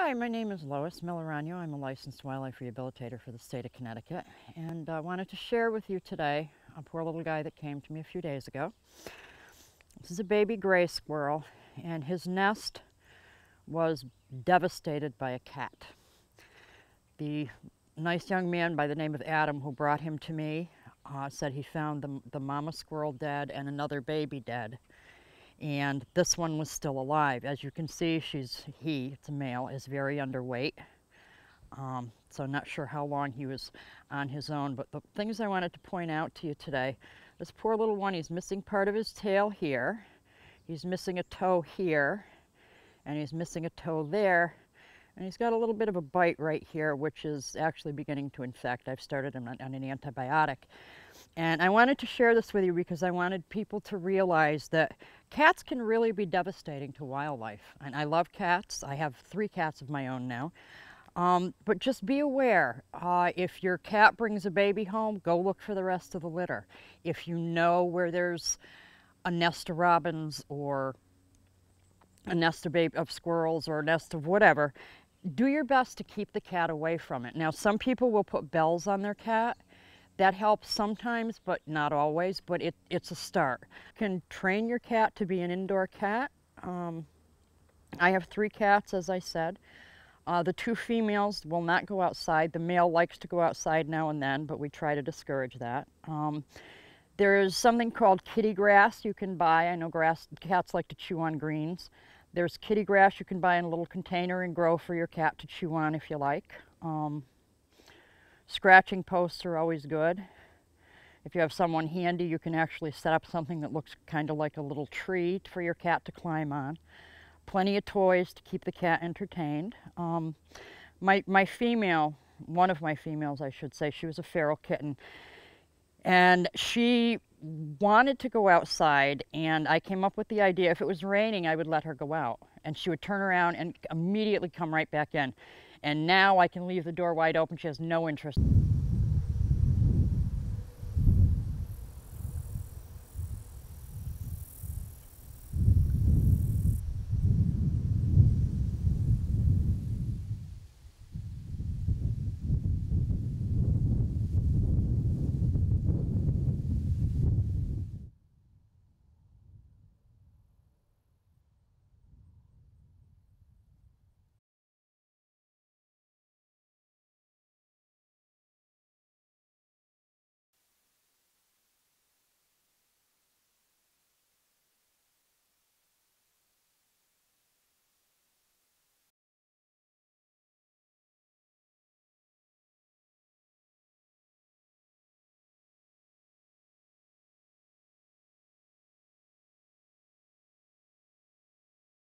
Hi, my name is Lois Melaragno. I'm a licensed wildlife rehabilitator for the state of Connecticut and I uh, wanted to share with you today a poor little guy that came to me a few days ago. This is a baby gray squirrel and his nest was devastated by a cat. The nice young man by the name of Adam who brought him to me uh, said he found the, the mama squirrel dead and another baby dead and this one was still alive. As you can see, she's he, it's a male, is very underweight. Um, so not sure how long he was on his own, but the things I wanted to point out to you today, this poor little one, he's missing part of his tail here, he's missing a toe here, and he's missing a toe there, and he's got a little bit of a bite right here, which is actually beginning to infect. I've started him on an antibiotic. And I wanted to share this with you because I wanted people to realize that cats can really be devastating to wildlife. And I love cats. I have three cats of my own now. Um, but just be aware, uh, if your cat brings a baby home, go look for the rest of the litter. If you know where there's a nest of robins or a nest of, of squirrels or a nest of whatever, do your best to keep the cat away from it. Now, some people will put bells on their cat. That helps sometimes, but not always, but it, it's a start. You can train your cat to be an indoor cat. Um, I have three cats, as I said. Uh, the two females will not go outside. The male likes to go outside now and then, but we try to discourage that. Um, there is something called kitty grass you can buy. I know grass cats like to chew on greens. There's kitty grass you can buy in a little container and grow for your cat to chew on if you like. Um, scratching posts are always good. If you have someone handy, you can actually set up something that looks kind of like a little tree for your cat to climb on. Plenty of toys to keep the cat entertained. Um, my, my female, one of my females, I should say, she was a feral kitten. And she wanted to go outside and I came up with the idea if it was raining I would let her go out and she would turn around and immediately come right back in and now I can leave the door wide open. She has no interest